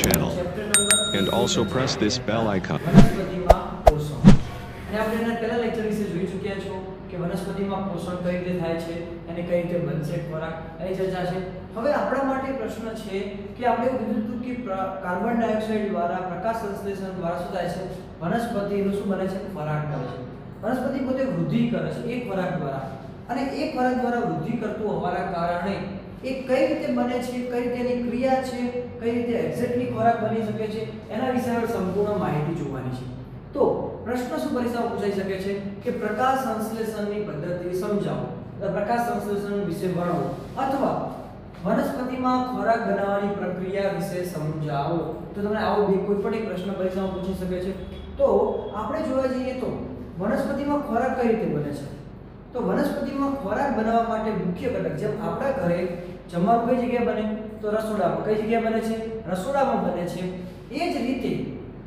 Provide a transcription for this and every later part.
channel. And also press this bell icon. અને આપણે એના પહેલા લેક્ચર વિશે જોઈ ચૂક્યા છો કે વનસ્પતિમાં પોષણ કઈ રીતે થાય છે અને કઈ રીતે બનશે ખોરાક. એની ચર્ચા છે. હવે આપણા માટે પ્રશ્ન છે કે આપણે કીધું હતું કે કાર્બન ડાયોક્સાઇડ દ્વારા પ્રકાશ સંશ્લેષણ દ્વારા શું થાય છે? વનસ્પતિનું શું બને છે? ખોરાક બને છે. વનસ્પતિ પોતે વૃદ્ધિ કરે છે એક ખોરાક દ્વારા. અને એ ખોરાક દ્વારા વૃદ્ધિ કરતું હોવાના કારણે એ કઈ રીતે બને છે, કઈ રીતે ક્રિયા છે, કઈ રીતે એક્ઝેક્ટલી ખોરાક બની શકે છે, એના વિશે આપણે સંપૂર્ણ માહિતી જોવાની છે. તો પ્રશ્ન શું પરીક્ષામાં પૂછાઈ શકે છે કે પ્રકાશ સંશ્લેષણની પદ્ધતિ સમજાવો પ્રકાશ સંશ્લેષણ વિશે ભણો, અથવા વનસ્પતિમાં ખોરાક બનાવવાની પ્રક્રિયા વિશે સમજાવો. તો તમને આવો બે કોઈ પણ એક પ્રશ્ન પરીક્ષામાં પૂછી શકે છે. તો આપણે જોવા જઈએ તો વનસ્પતિમાં ખોરાક કઈ રીતે બને છે? તો વનસ્પતિમાં ખોરાક બનાવવા માટે મુખ્ય ઘટક, જેમ આપણા ઘરે જમવાનું કઈ જગ્યાએ બને? તો રસોડામાં. કઈ જગ્યાએ બને છે? રસોડામાં બને છે. એ જ રીતે,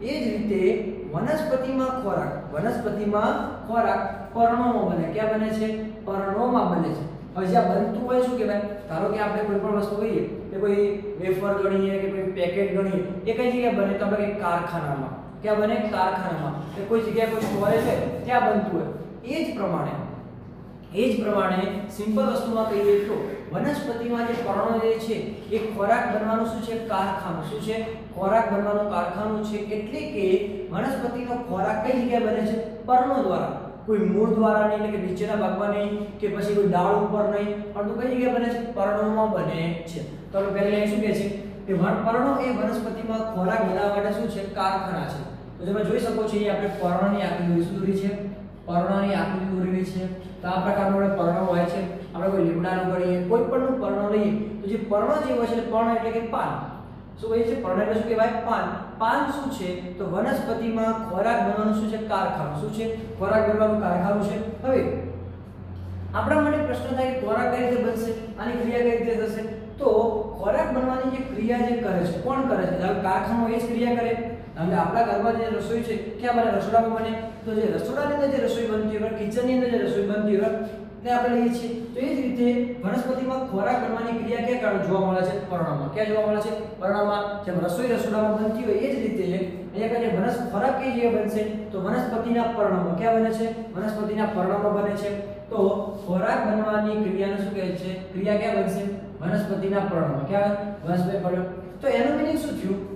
એ જ રીતે વનસ્પતિમાં ખોરાક વનસ્પતિમાં ખોરાક પર્ણોમાં બને. ક્યાં બને છે? પર્ણોમાં બને છે. હવે જ્યાં બનતું હોય શું કહેવાય? ધારો કે આપણે કોઈ પણ વસ્તુ કહીએ કે કોઈ વેફર ગણીએ કે કોઈ પેકેટ ગણીએ, એ કઈ જગ્યાએ બને? તો આપણે કારખાનામાં. ક્યાં બને? કારખાનામાં. કે કોઈ જગ્યાએ કોઈ સ્ટોરેજ હોય ત્યાં બનતું હોય. એ જ પ્રમાણે એ જ પ્રમાણે સિમ્પલ વસ્તુમાં કહીએ તો વનસ્પતિમાં જે પર્ણો જે છે, એ ખોરાક બનવાનું શું છે? કારખાનું. શું છે? ખોરાક બનવાનું કારખાનું છે, એટલે કે વનસ્પતિનો ખોરાક કઈ જગ્યાએ બને છે? પર્ણો દ્વારા. કોઈ મૂળ દ્વારા નહીં, એટલે કે નીચેના ભાગમાં નહીં, કે પછી કોઈ ડાળ ઉપર નહીં પરંતુ કઈ જગ્યાએ બને છે? પર્ણોમાં બને છે. તો આપણે પહેલી શું કહે છે? કે પર્ણો એ વનસ્પતિમાં ખોરાક બનાવવા માટે શું છે? કારખાના છે. તો તમે જોઈ શકો છો અહીં આપણે પર્ણની આકૃતિ શું દોરી છે. પર્ણની આકૃતિ દોરેલી છે. તો આ પ્રકારનો આપણે પર્ણ હોય છે. આપણે કોઈ લીમડાનું ગણીએ, કોઈ પણનું પર્ણ લઈએ, તો જે પર્ણ જે હોય છે, પર્ણ એટલે કે પાન. શું કહીએ છે પર્ણ એટલે શું કહેવાય? પાન. પાન શું છે? તો વનસ્પતિમાં ખોરાક બનવાનું શું છે? કારખાનું. શું છે? ખોરાક બનવાનું કારખાનું છે. હવે, આપણા માટે પ્રશ્ન થાય કે ખોરાક કઈ રીતે બનશે? આની ક્રિયા કઈ રીતે થશે? તો ખોરાક બનવાની જે ક્રિયા જે કરે છે, કોણ કરે છે? કારખાનો એ જ ક્રિયા કરે. હવે આપણા ઘરમાં જે રસોઈ છે ક્યાં બને રસોડામાં બને, તો જે રસોડાની અંદર જે રસોઈ બનતી હોય, કિચનની અંદર જે રસોઈ બનતી હોય, ને આપણે લઈએ છીએ, તો એ જ રીતે વનસ્પતિમાં ખોરાક બનવાની ક્રિયા ક્યાં કારણ જોવા મળે છે? પરણામાં. ક્યાં જોવા મળે છે? પરણામાં. જેમ રસોઈ રસોડામાં બનતી હોય, એ જ રીતે અહીંયા કઈ વનસ, ખોરાક કઈ જગ્યાએ બનશે, તો વનસ્પતિના પરણામાં ક્યાં બને છે? વનસ્પતિના પરણામાં બને છે. તો ખોરાક બનવાની ક્રિયાને શું કહે છે? ક્રિયા ક્યાં બનશે? વનસ્પતિના પરણમાં. ક્યાં? વનસ્પતિ પરણ તો એનું મિનિંગ શું થયું?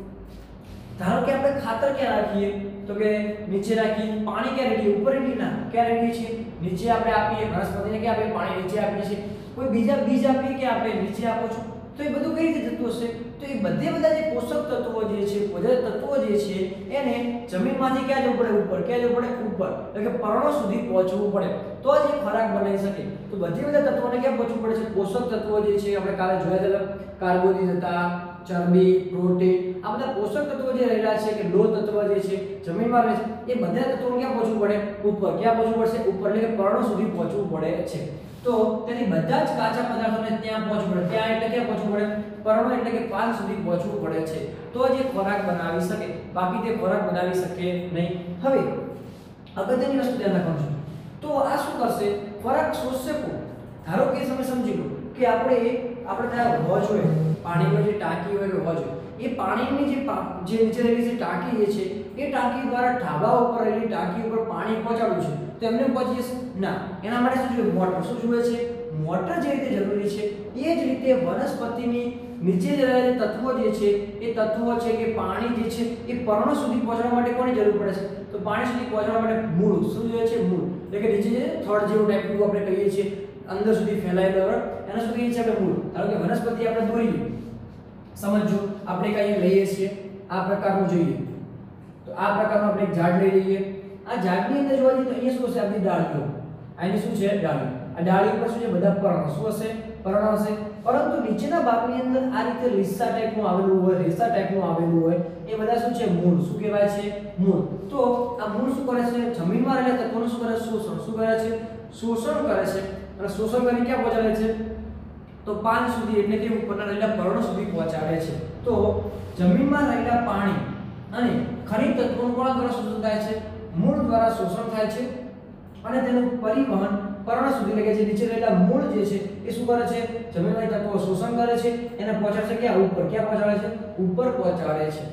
ધારો કે આપણે ખાતર ક્યાં રાખીએ? તો કે નીચે રાખીએ પાણી ક્યાં રેડીએ? ઉપર રેડીએ ના ક્યાં રેડીએ છીએ? નીચે આપણે આપીએ, વનસ્પતિને ક્યાં આપણે પાણી નીચે આપીએ છીએ. કોઈ બીજા બીજ આપીએ કે આપણે નીચે આપો છો? તો એ બધું કઈ રીતે થતું હશે? તો એ બધે બધા જે પોષક તત્વો જે છે, પોષક તત્વો જે છે, એને જમીનમાંથી ક્યાં જવું પડે? ઉપર. ક્યાં જવું પડે? ઉપર. એટલે કે પર્ણો સુધી પહોંચવું પડે. તો જ એ ખોરાક બનાવી શકે. તો બધી બધા તત્વોને ક્યાં પહોંચવું પડે છે? પોષક તત્વો જે છે, આપણે કાલે જોયા હતા, કાર્બોદિત હતા ચરબી, પ્રોટીન આ બધા પોષક તત્વો જે રહેલા છે કે લોહ તત્વ જે છે, જમીનમાં રહે છે, એ બધા તત્વો ક્યાં પહોંચવું પડે? ઉપર. ક્યાં પહોંચવું પડશે? ઉપર. એટલે કે પર્ણો સુધી પહોંચવું પડે છે. તો તેની બધા જ કાચા પદાર્થોને ત્યાં પહોંચવું પડે. ત્યાં એટલે ક્યાં પહોંચવું પડે? પર્ણો એટલે કે પાન સુધી પહોંચવું પડે છે. તો જ એ ખોરાક બનાવી શકે. બાકી તે ખોરાક બનાવી શકે નહીં. હવે, અગત્યની વસ્તુ ધ્યાન રાખવાનું છે. તો આ શું કરશે? ખોરાક શોષશે કોણ? ધારો કે તમે સમજી લો કે આપણે આપણે ત્યાં હોવા જોઈએ. પાણીનો જે ટાંકી હોય હોવા જોઈએ. એ પાણીની જે જે નીચે રહેલી જે ટાંકી જે છે, એ ટાંકી દ્વારા ઢાબા ઉપર રહેલી ટાંકી ઉપર પાણી પહોંચાડવું છે. તો એમને પહોંચી જશે ના. એના માટે શું જોઈએ? મોટર શું જોઈએ છે? મોટર જે રીતે જરૂરી છે, એ જ રીતે વનસ્પતિની નીચે રહેલા તત્વો જે છે, એ તત્વો છે કે પાણી જે છે, એ પર્ણ સુધી પહોંચવા માટે કોની જરૂર પડે છે? તો પાણી સુધી પહોંચવા માટે મૂળ. શું જોઈએ છે? મૂળ. એટલે કે નીચે થળ જેવું ટાઈપનું આપણે કહીએ છીએ અંદર સુધી ફેલાયેલો હોય, એના શું એ છે આપણે મૂળ. ધારો કે વનસ્પતિ આપણે દોરી લઈએ સમજો, આપણે કઈ લઈએ છીએ, આ પ્રકારનું જોઈએ. તો આ પ્રકારનું આપણે એક ઝાડ લઈ લઈએ. આ ઝાડની અંદર જોવા જઈએ તો અહીંયા શું હશે? આપણી ડાળીઓ. આની શું છે? ડાળી આ ડાળી ઉપર શું છે? બધા પર્ણ. શું હશે? પર્ણ હશે. પરંતુ નીચેના ભાગની અંદર આ રીતે લીસા ટાઈપનું આવેલું હોય રેસા ટાઈપનું આવેલું હોય, એ બધા શું છે? મૂળ. શું કહેવાય છે? મૂળ. તો આ મૂળ શું કરે છે? જમીનમાં રહેલા તત્વોનું શું કરે શોષણ. શું કરે છે? શોષણ કરે છે. અને શોષણ કરી ક્યાં પહોંચાડે છે? તો પાન સુધી એટલે કે ઉપરના રહેલા પર્ણો સુધી પહોંચાડે છે. તો જમીનમાં રહેલા પાણી અને ખનિજ તત્વોનું કોના દ્વારા શોષણ થાય છે? મૂળ દ્વારા શોષણ થાય છે. અને તેનું પરિવહન પર્ણ સુધી એટલે કે નીચે રહેલા મૂળ જે છે, એ શું કરે છે? જમીનમાં તત્વો શોષણ કરે છે. એને પહોંચાડે છે ક્યાં? ઉપર. ક્યાં પહોંચાડે છે? ઉપર પહોંચાડે છે.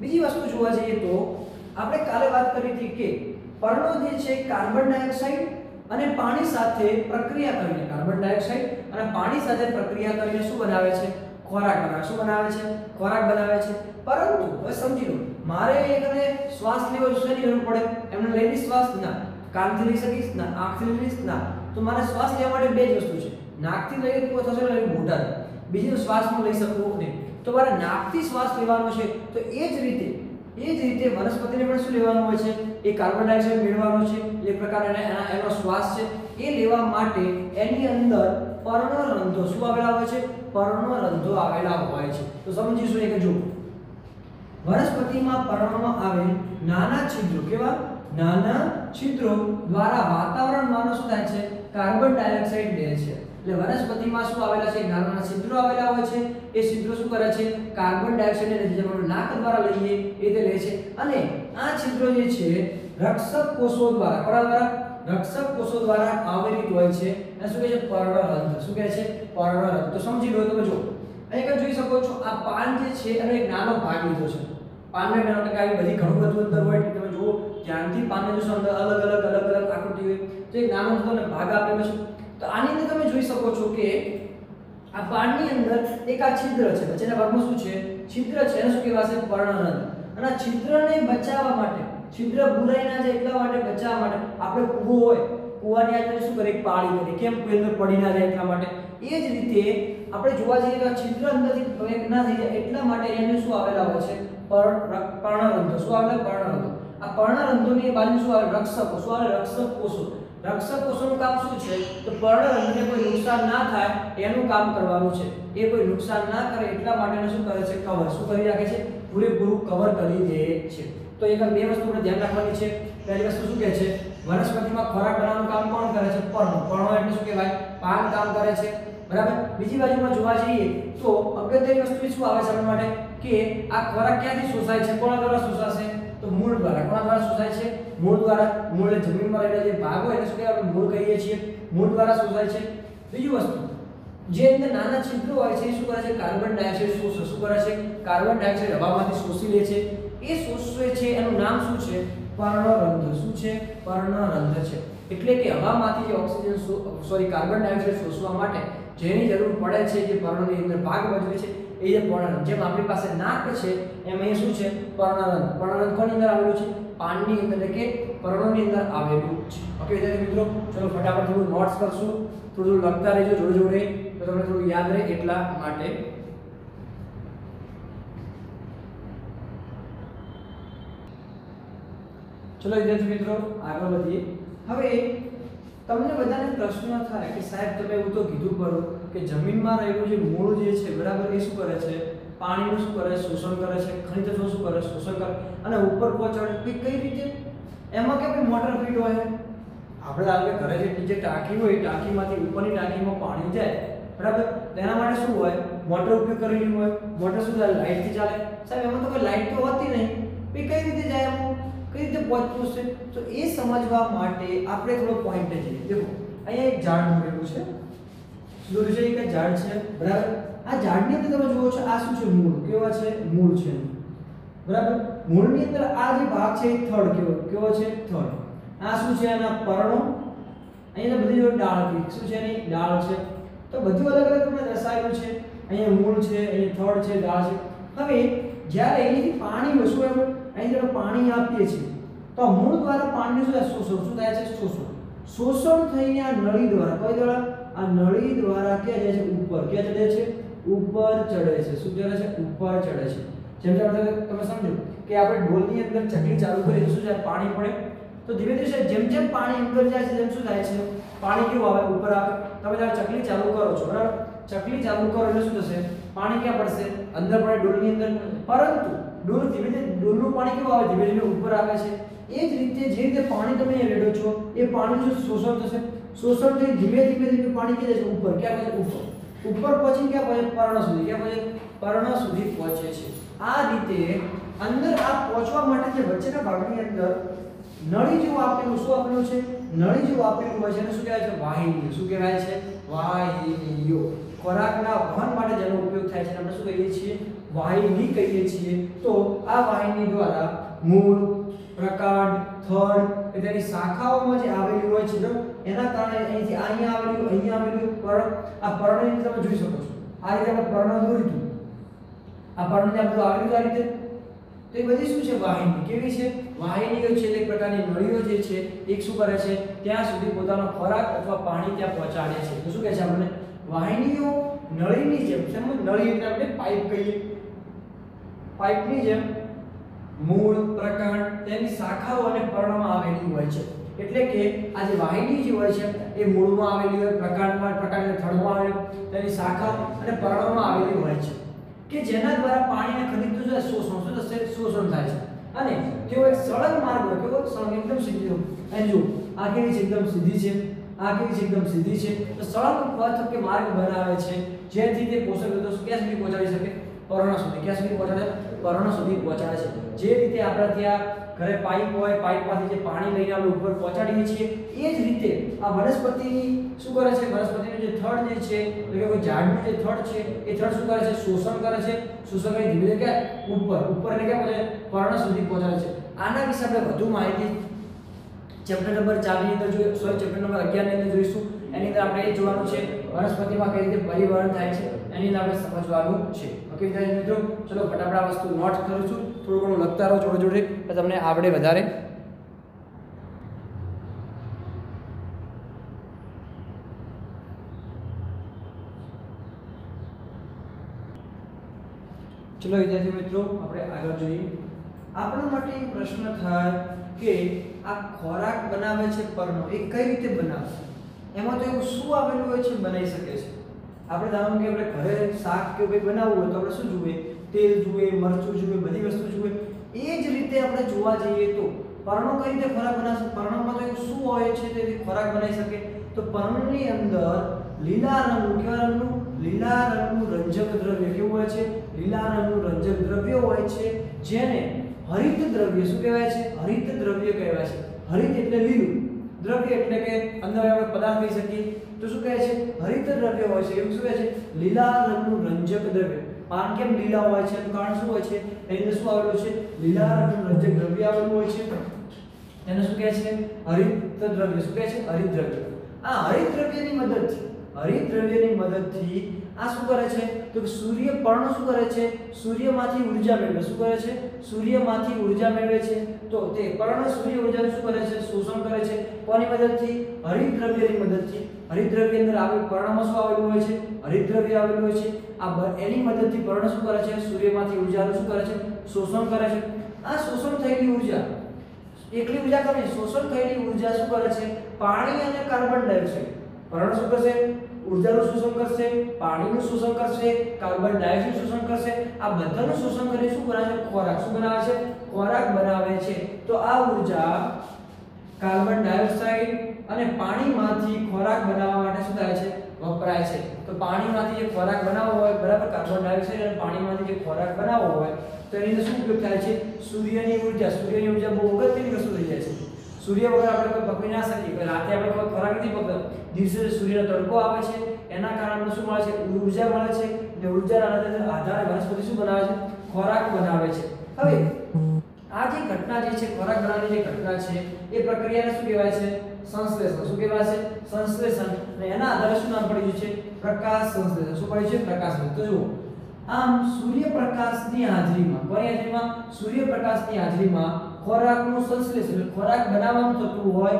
બીજી વસ્તુ જોવા જઈએ તો આપણે કાલે વાત કરી હતી કે પર્ણો જે છે, કાર્બન ડાયોક્સાઇડ અને પાણી સાથે પ્રક્રિયા કરીને કાર્બન ડાયોક્સાઇડ અને પાણી સાથે પ્રક્રિયા કરીને શું બનાવે છે? ખોરાક બનાવે. શું બનાવે છે? ખોરાક બનાવે છે. પરંતુ, હવે સમજી લો, મારે એકને શ્વાસ લેવો શેની જરૂર પડે. એમને લઈને શ્વાસ ના. કાનથી લઈ શકીશ ના. આંખથી લઈ શકીશ ના. તો મારે શ્વાસ લેવા માટે બે જ વસ્તુ છે. નાકથી લઈ તો થશે ને મોઢાથી. બીજી તો શ્વાસ હું લઈ શકું નહીં. તો મારે નાકથી શ્વાસ લેવાનો છે. તો એ જ રીતે એ જ રીતે વનસ્પતિને પણ શું લેવાનું હોય છે? એ કાર્બન ડાયોક્સાઇડ મેળવવાનો છે. એ પ્રકારના એના એનો શ્વાસ છે. એ લેવા માટે એની અંદર પર્ણરંધ્રો શું આવેલા હોય છે? પર્ણરંધ્રો આવેલા હોય છે. તો સમજીશું એક જો વનસ્પતિમાં પર્ણમાં આવેલ નાના છિદ્રો કેવા? નાના છિદ્રો દ્વારા છે કાર્બન ડાયોક્સાઇડ લે છે. એટલે વનસ્પતિમાં શું આવેલા છે? નાના નાના છિદ્રો આવેલા હોય છે. એ છિદ્રો શું કરે છે? કાર્બન ડાયોક્સાઇડને જેમ આપણે નાક દ્વારા લઈએ, એ રીતે લે છે. અને આ છિદ્રો જે છે, રક્ષક કોષો દ્વારા, કોના રક્ષક કોષો દ્વારા આવરિત હોય છે. અને શું કહે છે? પર્ણરંધ્ર શું કહે છે? પર્ણરંધ્ર તો સમજી લો તમે જો. અહીં જોઈ શકો છો, આ પાન જે છે, એનો એક નાનો ભાગ લીધો છે. પાનને નાનો ટકા બધી ઘણું બધું અંદર હોય તમે જુઓ ધ્યાનથી પામે જોશો અંદર અલગ અલગ અલગ અલગ આકૃતિ હોય. તો એક નાનો તમને ભાગ આપેલો છે તો આની અંદર તમે જોઈ શકો છો કે આ પાનની અંદર એક આ છિદ્ર છે. વચ્ચેના ભાગમાં શું છે? છિદ્ર છે. એને શું કહેવાશે? પર્ણરંધ્ર અને આ છિદ્રને બચાવવા માટે, છિદ્ર ભૂરાઈ ના જાય એટલા માટે બચાવવા માટે આપણે કૂવો હોય, કૂવાની આજુબાજુ શું કરે પાળી કરે કેમ? કોઈ અંદર પડી ના જાય એટલા માટે. એ જ રીતે આપણે જોવા જઈએ તો છિદ્ર અંદરથી ના થઈ જાય એટલા માટે એને શું આવેલા હોય છે? પર્ણ- પર્ણરંધ્ર શું આવેલા? પર્ણરંધ્ર આ પર્ણરંધ્રોની બાજુ શું આવે? રક્ષકો. શું આવે? રક્ષક કોષો રક્ષક કોષોનું કામ શું છે? તો પર્ણરંધ્રને કોઈ નુકસાન ના થાય, એનું કામ કરવાનું છે. એ કોઈ નુકસાન ના કરે એટલા માટેનું શું કરે છે? કવર શું કરી રાખે છે? પૂરેપૂરું કવર કરી દે છે. તો એક બે વસ્તુ આપણે ધ્યાન રાખવાની છે. પહેલી વસ્તુ શું કહે છે? વનસ્પતિમાં ખોરાક બનાવવાનું કામ કોણ કરે છે? પર્ણો. પર્ણો એટલે શું કહેવાય? પાન કામ કરે છે. બરાબર? બીજી બાજુમાં જોવા જઈએ, તો અગત્યની વસ્તુ શું આવે છે આપણા માટે? કે આ ખોરાક ક્યાંથી શોષાય છે? કોણ દ્વારા શોષાશે? તો મૂળ દ્વારા કોના દ્વારા શોષાય છે? મૂળ દ્વારા મૂળ એ જમીનમાં રહેલા જે ભાગ હોય એને શું કહેવાય? આપણે મૂળ કહીએ છીએ. મૂળ દ્વારા શોષાય છે. બીજી વસ્તુ, જે અંદર નાના છિદ્રો હોય છે, એ શું કરે છે? કાર્બન ડાયોક્સાઇડ શોષે શું કરે છે. કાર્બન ડાયોક્સાઇડ હવામાંથી શોષી લે છે. એ શોષે છે, એનું નામ શું છે? પર્ણરંધ્ર. શું છે? પર્ણરંધ્ર છે. એટલે કે હવામાંથી જે ઓક્સિજન સોરી, કાર્બન ડાયોક્સાઇડ શોષવા માટે જેની જરૂર પડે છે, જે પર્ણની અંદર ભાગ ભજવે છે, એ જે પર્ણરંધ્ર, જેમ આપણી પાસે નાક છે એમ અહીંયા શું છે? પર્ણરંધ્ર પર્ણરંધ્ર કોની અંદર આવેલું છે? પાનની અંદર, એટલે કે પર્ણોની અંદર આવેલું છે. ઓકે વિદ્યાર્થી મિત્રો, ચલો ફટાફટ થોડું નોટ્સ કરશું. થોડું લખતા રહેજો, જોડે જોડે, તો તમને થોડું યાદ રહે એટલા માટે. ચલો વિદ્યાર્થી મિત્રો, આગળ વધીએ. હવે તમને બધાને પ્રશ્ન થાય કે સાહેબ, તમે એવું તો કીધું કરો કે જમીનમાં રહેલું જે મૂળ જે છે, બરાબર એ શું કરે છે? પાણીનું શું કરે, શોષણ કરે છે ખનિજ તત્વો શું કરે, શોષણ કરે, અને ઉપર પહોંચાડે કઈ રીતે? એમાં કે ભાઈ મોટર ફીટ હોય? આપણે આપણે ઘરે જે નીચે ટાંકી હોય ટાંકીમાંથી ઉપરની ટાંકીમાં પાણી જાય, બરાબર? તેના માટે શું હોય? મોટર ઉપયોગ કરેલી હોય. મોટર શું થાય? લાઇટથી ચાલે. સાહેબ, એમાં તો કોઈ લાઇટ તો હોતી નહીં. એ કઈ રીતે જાય એમ? કઈ રીતે પહોંચવું છે? તો એ સમજવા માટે આપણે થોડો પોઈન્ટ જઈએ. દેખો, અહીંયા એક ઝાડ મૂકેલું છે. છે એક ઝાડ છે? બરાબર? આ ઝાડની અંદર તમે જુઓ છો, આ શું છે? મૂળ. કેવા છે? મૂળ છે. બરાબર? મૂળની અંદર આ જે ભાગ છે, એ થડ કેવો કેવો છે? થડ. આ શું છે? એના પર્ણો. અહીંયા બધી જો ડાળ છે શું છે એની? ડાળ છે. તો બધું અલગ અલગ તમને દર્શાવ્યું છે. અહીંયા મૂળ છે, અહીંયા થડ છે, ડાળ છે. હવે જ્યારે અહીંથી પાણી વસું એમ અહીં જ્યારે પાણી આપીએ છીએ, તો મૂળ દ્વારા પાણીનું શું થાય? શોષણ. શું થાય છે? શોષણ. શોષણ થઈને આ નળી દ્વારા. કઈ દ્વારા? આ નળી દ્વારા ક્યાં જાય છે? ઉપર. ક્યાં ચડે છે? ઉપર ચડે છે. શું ચડે છે? ઉપર ચડે છે. જેમ કે આપણે તમે સમજો કે આપણે ઢોલની અંદર ચકલી ચાલુ કરીએ તો શું થાય? પાણી પડે. તો ધીમે ધીમે જેમ જેમ પાણી અંદર જાય છે, તેમ શું થાય છે? પાણી કેવું આવે? ઉપર આવે. તમે જ્યારે ચકલી ચાલુ કરો છો, બરાબર? ચકલી ચાલુ કરો એટલે શું થશે? પાણી ક્યાં પડશે? અંદર પડે ડોલની અંદર. પરંતુ ડોલ ધીમે ધીમે ડોલનું પાણી કેવું આવે? ધીમે ધીમે ઉપર આવે છે. એ જ રીતે જે રીતે પાણી તમે રેડો છો, એ પાણીનું શોષણ થશે? શોષણ થઈ ધીમે ધીમે ધીમે પાણી કહે છે ઉપર. ક્યાં પછી ઉપર. ઉપર પછી ક્યાં પછી પર્ણ સુધી. ક્યાં પછી પર્ણ સુધી પહોંચે છે. આ રીતે અંદર આ પહોંચવા માટે જે વચ્ચેના ભાગની અંદર નળી જેવું આપેલું શું આપેલું છે? નળી જેવું આપેલું હોય છે. એને શું કહેવાય છે? વાહિનીઓ. શું કહેવાય છે? વાહિનીઓ. ખોરાકના વહન માટે જેનો ઉપયોગ થાય છે. આપણે શું કહીએ છીએ? વાહિની કહીએ છીએ. તો આ વાહિની દ્વારા મૂળ પ્રકાંડ, થડ કે તેની શાખાઓમાં જે આવેલી હોય છે જો, એના કારણે અહીંથી અહીંયા આવેલું અહીંયા આવેલું પર્ણ, આ પર્ણની તમે જોઈ શકો છો. આ રીતે આપણે પર્ણ દોર્યું આ પર્ણને આ બધું આવેલું આ રીતે. તો એ બધી શું છે? વાહિની. કેવી છે? વાહિનીઓ છે એક પ્રકારની નળીઓ જે છે, એક શું કરે છે? ત્યાં સુધી પોતાનો ખોરાક અથવા પાણી ત્યાં પહોંચાડે છે. તો શું કહે છે આપણને? વાહિનીઓ નળીની જેમ છે નળી એટલે આપણે પાઇપ કહીએ. પાઇપની જેમ મૂળ પ્રકરણ તેની શાખાઓ અને પર્ણમાં આવેલી હોય છે. એટલે કે આ જે વાહિની જે હોય છે, એ મૂળમાં આવેલી હોય પ્રકાંડમાં પ્રકાંડ એટલે થડમાં આવેલી તેની શાખા અને પર્ણમાં આવેલી હોય છે. કે જેના દ્વારા પાણીને ખરીદતું છે શોષણ શું થશે? શોષણ થાય છે. અને તેઓ એક સળંગ માર્ગ હોય. કેવો? સળંગ એકદમ સીધી અહીં જો આ કેવી એકદમ સીધી છે. આ કેવી એકદમ સીધી છે. તો સળંગ પથ કે માર્ગ બનાવે છે. જેથી તે પોષક તત્વો ક્યાં સુધી પહોંચાડી શકે. પર્ણ સુધી. ક્યાં સુધી પહોંચાડે? પર્ણ સુધી પહોંચાડે છે. જે રીતે આપણે ત્યાં ઘરે પાઇપ હોય, પાઇપમાંથી જે પાણી લઈને આપણે ઉપર પહોંચાડીએ છીએ, એ જ રીતે આ વનસ્પતિની શું કરે છે? વનસ્પતિનું જે થડ જે છે, એટલે કે કોઈ ઝાડનું જે થડ છે, એ થડ શું કરે છે? શોષણ કરે છે. શોષણ કરી ધીમે ધીમે ક્યાં? ઉપર. ઉપર એટલે ક્યાં પહોંચે પર્ણ સુધી પહોંચાડે છે. આના વિશે આપણે વધુ માહિતી ચેપ્ટર નંબર 4 ની અંદર જોઈએ. સોરી ચેપ્ટર નંબર 11 ની અંદર જોઈશું. એની અંદર આપણે એ જોવાનું છે, વનસ્પતિમાં કઈ રીતે પરિવહન થાય છે. એની અંદર આપણે સમજવાનું છે. ઓકે વિદ્યાર્થી મિત્રો. ચલો, ફટાફટ વસ્તુ નોટ કરું છું. થોડું ઘણું લખતા રહો જોડે જોડે એટલે તમને આવડે વધારે. ચલો, વિદ્યાર્થી મિત્રો, આપણે આગળ જોઈએ. આપણા માટે એ પ્રશ્ન થાય કે આ ખોરાક બનાવે છે પરનો, એ કઈ રીતે બનાવે એમાં તો એવું શું આવેલું હોય છે બનાવી શકે છે? આપણે ધારો કે આપણે ઘરે શાક કે કંઈ બનાવવું હોય તો આપણે શું જોઈએ તેલ જોઈએ મરચું જોઈએ બધી વસ્તુ જોઈએ એ જ રીતે આપણે જોવા જઈએ તો પર્ણો કઈ રીતે ખોરાક બનાવશે? પર્ણોમાં તો શું હોય છે તે ખોરાક બનાવી શકે? તો પર્ણની અંદર લીલા રંગનું, કેવા રંગનું? લીલા રંગનું રંજક દ્રવ્ય કેવું હોય છે? લીલા રંગનું રંજક દ્રવ્ય હોય છે જેને હરિત દ્રવ્ય શું કહેવાય છે? હરિત દ્રવ્ય કહેવાય છે. હરિત એટલે લીલું. દ્રવ્ય એટલે કે અંદર આપણે પદાર્થ કહી શકીએ. તો શું કહે છે? હરિત દ્રવ્ય હોય છે. એવું શું કહે છે? લીલા રંગનું રંજક દ્રવ્ય. પાન કેમ લીલા હોય છે? કારણ શું હોય છે? એની અંદર શું આવેલું છે? લીલા રંગનું રંજક દ્રવ્ય આવેલું હોય છે. એને શું કહે છે? હરિત દ્રવ્ય. શું કહે છે? હરિત દ્રવ્ય. આ હરિત દ્રવ્યની મદદથી હરિત દ્રવ્યની મદદથી આ શું કરે છે? તો કે સૂર્ય પર્ણ શું કરે છે? સૂર્યમાંથી ઊર્જા મેળવે. શું કરે છે? સૂર્યમાંથી ઊર્જા મેળવે છે. તો તે પર્ણ સૂર્ય ઊર્જાનું શું કરે છે? શોષણ કરે છે. કોની મદદથી? હરિદ્રવ્યની મદદથી. હરિદ્રવ્ય અંદર આવે પર્ણમાં શું આવેલું હોય છે? હરિદ્રવ્ય આવેલું હોય છે. આ એની મદદથી પર્ણ શું કરે છે? સૂર્યમાંથી ઉર્જાનું શું કરે છે? શોષણ કરે છે. આ શોષણ થયેલી ઊર્જા એકલી ઊર્જા કરે શોષણ થયેલી ઊર્જા શું કરે છે? પાણી અને કાર્બન ડાયોક્સાઇડ. પર્ણ શું કરશે? ઊર્જાનું શોષણ કરશે, પાણીનું શોષણ કરશે કાર્બન ડાયોક્સાઇડ શોષણ કરશે. આ બધાનું શોષણ કરી શું બનાવે છે? ખોરાક શું બનાવે છે? ખોરાક બનાવે છે. તો આ ઊર્જા કાર્બન ડાયોક્સાઇડ અને પાણીમાંથી ખોરાક બનાવવા માટે શું થાય છે? વપરાય છે. તો પાણીમાંથી જે ખોરાક બનાવવો હોય, બરાબર કાર્બન ડાયોક્સાઇડ અને પાણીમાંથી જે ખોરાક બનાવવો હોય, તો એની અંદર શું ઉપયોગ થાય છે? સૂર્યની ઊર્જા સૂર્યની ઊર્જા બહુ અગત્યની વસ્તુ થઈ જાય છે. સૂર્ય વગર આપણે કોઈ પકડી ના શકીએ. રાતે આપણે કોઈ ખોરાક નથી પકડતો દિવસે સૂર્યનો તડકો આવે છે, એના કારણે શું મળે છે? ઊર્જા મળે છે અને ઊર્જા આધારે વનસ્પતિ શું બનાવે છે? ખોરાક બનાવે છે. હવે, આ જે ઘટના જે છે, ખોરાક બનાવવાની જે ઘટના છે, એ પ્રક્રિયાને શું કહેવાય છે? સંશ્લેષણ. શું કહેવાય છે? સંશ્લેષણ. અને એના આધારે શું નામ પડી ગયું છે? પ્રકાશ સંશ્લેષણ. શું પડ્યું છે? પ્રકાશ. તો જુઓ, આમ સૂર્યપ્રકાશની હાજરીમાં કોની હાજરીમાં સૂર્યપ્રકાશની હાજરીમાં ખોરાકનું સંશ્લેષણ ખોરાક બનાવવાનું થતું હોય,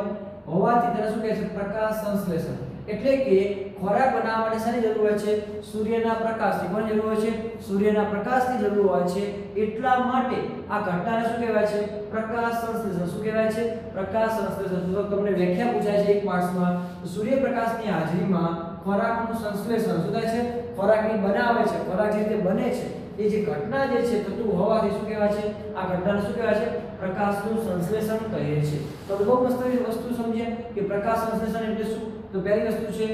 હોવાથી તેને શું કહે છે? પ્રકાશ સંશ્લેષણ. એટલે કે ખોરાક બનાવવા માટે શાની જરૂર હોય છે? સૂર્યના પ્રકાશની કોની જરૂર હોય છે? સૂર્યના પ્રકાશની જરૂર હોય છે. એટલા માટે આ ઘટનાને શું કહેવાય છે? પ્રકાશ સંશ્લેષણ. શું કહેવાય છે? પ્રકાશ સંશ્લેષણ. તો તમને વ્યાખ્યા પૂછાય છે એક માર્ક્સમાં. સૂર્યપ્રકાશની હાજરીમાં ખોરાકનું સંશ્લેષણ શું થાય છે? ખોરાકની બનાવે છે. ખોરાક જે રીતે બને છે, એ જે ઘટના જે છે થતું હોવાથી શું કહેવાય છે? આ ઘટનાને શું કહેવાય છે? પ્રકાશનું સંશ્લેષણ કહે છે તો બહુ મસ્ત વસ્તુ સમજીએ કે પ્રકાશ સંશ્લેષણ એટલે શું? તો પહેલી વસ્તુ છે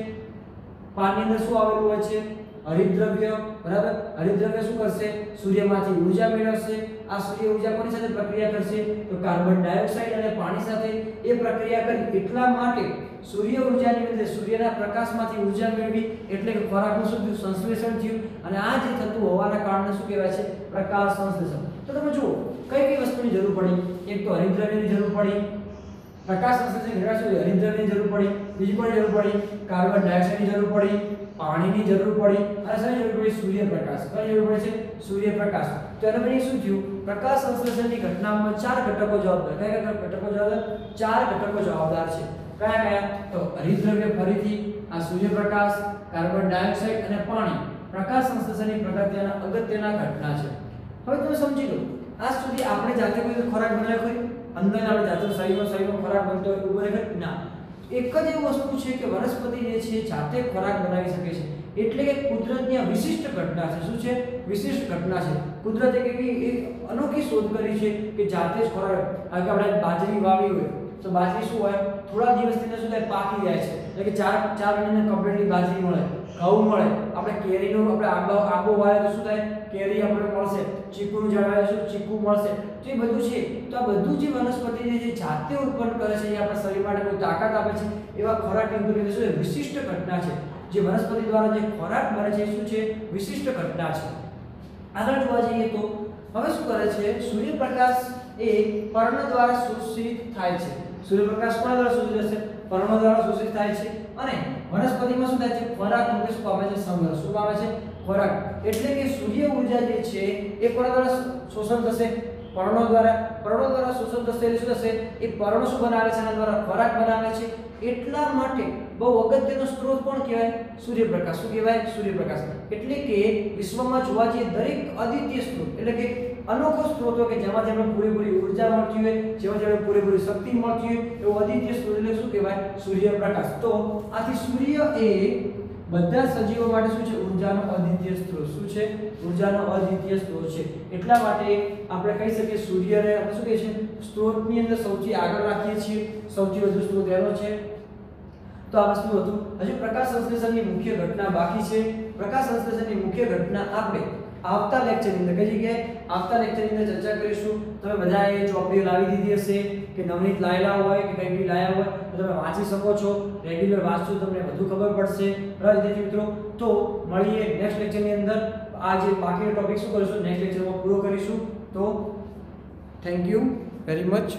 પાણી અંદર શું આવેલું હોય છે? હરિદ્રવ્ય, બરાબર? હરિદ્રવ્ય શું કરશે? સૂર્યમાંથી ઊર્જા મેળવશે. આ સૂર્ય ઊર્જા કોની સાથે પ્રક્રિયા કરશે? તો કાર્બન ડાયોક્સાઇડ અને પાણી સાથે. એ પ્રક્રિયા કરી એટલા માટે સૂર્ય ઊર્જાની અંદર સૂર્યના પ્રકાશમાંથી ઊર્જા મેળવી એટલે કે ખોરાકનું શું થયું સંશ્લેષણ થયું. અને આ જે થતું હોવાના કારણે શું કહેવાય છે? પ્રકાશ સંશ્લેષણ. તો તમે જુઓ, કઈ કઈ વસ્તુની જરૂર પડી? એક તો હરિતદ્રવ્યની જરૂર પડી, પ્રકાશ સંશ્લેષણ ઘટના શું હરિતદ્રવ્યની જરૂર પડી, બીજી પણ જરૂર પડી? કાર્બન ડાયોક્સાઇડની જરૂર પડી, પાણીની જરૂર પડી, અને શેની જરૂર પડી? સૂર્યપ્રકાશ. કઈ જરૂર પડે છે? સૂર્યપ્રકાશ. તો એના પછી શું થયું? પ્રકાશ સંશ્લેષણની ઘટનામાં ચાર ઘટકો જવાબદાર. કયા કયા ઘટકો જવાબદાર? ચાર ઘટકો જવાબદાર છે. કયા કયા? તો હરિદ્રવ્ય ફરીથી આ સૂર્યપ્રકાશ, કાર્બન ડાયોક્સાઇડ અને પાણી. પ્રકાશ સંશ્લેષણની પ્રગતિના અગત્યના ઘટના છે. હવે તમે સમજી લો, આજ સુધી આપણે જાતે કોઈ ખોરાક બનાવ્યો હોય અંદર આપણે જાતે શરીરમાં શરીરમાં ખોરાક બનતો હોય એવું બને ના. એક જ એવું વસ્તુ છે કે વનસ્પતિ જે છે, જાતે ખોરાક બનાવી શકે છે. એટલે કે કુદરતની આ વિશિષ્ટ ઘટના છે. શું છે? વિશિષ્ટ ઘટના છે. કુદરતે એક એવી એક અનોખી શોધ કરી છે કે જાતે જ ખોરાક કારણ કે આપણે બાજરી વાવી હોય, તો બાજરી શું હોય? થોડા દિવસથી શું થાય? પાકી જાય છે. એટલે કે ચાર ચાર મહિનાને કમ્પ્લીટલી બાજરી મળે, ઘઉં મળે આપણે કેરીનું આપણે આંબો આંબો વાવે તો શું થાય? કેરી આપણે મળશે, ચીકુનું ઝાડ વાવે તો ચીકુ મળશે. તો એ બધું છે. તો આ બધું જે વનસ્પતિને જે જાતે ઉત્પન્ન કરે છે, એ આપણા શરીર માટે કોઈ તાકાત આપે છે, એવા ખોરાક એટલે શું વિશિષ્ટ ઘટના છે. જે વનસ્પતિ દ્વારા જે ખોરાક બને છે શું છે? વિશિષ્ટ ઘટના છે. આગળ જોવા જઈએ તો, હવે શું કરે છે? સૂર્યપ્રકાશ એ પર્ણ દ્વારા શોષિત થાય છે. સૂર્યપ્રકાશ કોના દ્વારા શોષિત થશે? પર્ણ દ્વારા શોષિત થાય છે. અને વનસ્પતિમાં શું થાય છે? ખોરાક રૂપે શું પામે છે? સંગ્રહ. શું પામે છે? ખોરાક. એટલે કે સૂર્ય ઊર્જા જે છે, એ કોના દ્વારા શોષણ થશે? પર્ણો દ્વારા. પર્ણો દ્વારા શોષણ થશે એટલે શું થશે? એ પર્ણો શું બનાવે છે? એના દ્વારા ખોરાક બનાવે છે. એટલા માટે બહુ અગત્યનો સ્ત્રોત કોણ કહેવાય? સૂર્યપ્રકાશ. શું કહેવાય? સૂર્યપ્રકાશ. એટલે કે વિશ્વમાં જોવા જઈએ દરેક અદ્વિતીય સ્ત્રોત. એટલે કે અનોખો સ્ત્રોત કે જેમાંથી આપણે પૂરેપૂરી ઊર્જા મળતી હોય જેમાંથી આપણે પૂરેપૂરી શક્તિ મળતી હોય, એવો અદ્વિતીય સૂર્યને શું કહેવાય? સૂર્યપ્રકાશ. તો આથી સૂર્ય એ બધા સજીવો માટે શું છે? ઉર્જાનો અદ્વિતીય સ્ત્રોત. શું છે? ઉર્જાનો અદ્વિતીય સ્ત્રોત છે. એટલા માટે આપણે કહી શકીએ સૂર્યને આપણે શું કહીએ છીએ સ્ત્રોતની અંદર સૌથી આગળ રાખીએ છીએ. સૌથી વધુ સ્ત્રોત એનો છે. તો આ વસ્તુ હતું. હજુ પ્રકાશ સંશ્લેષણની મુખ્ય ઘટના બાકી છે. પ્રકાશ સંશ્લેષણની મુખ્ય ઘટના આપણે આવતા લેક્ચરની અંદર કઈ જગ્યાએ? આવતા લેક્ચરની અંદર ચર્ચા કરીશું. તમે બધાએ ચોપડીઓ લાવી દીધી હશે કે નવનીત લાયેલા હોય કે કંઈ બી લાયા હોય, તો તમે વાંચી શકો છો. રેગ્યુલર વાંચશો, તમને વધુ ખબર પડશે. બરાબર, વિદ્યાર્થી મિત્રો? તો મળીએ નેક્સ્ટ લેક્ચરની અંદર. આ જે બાકીનો ટોપિક શું કરીશું? નેક્સ્ટ લેક્ચરમાં પૂરો કરીશું. તો થેન્ક યુ વેરી મચ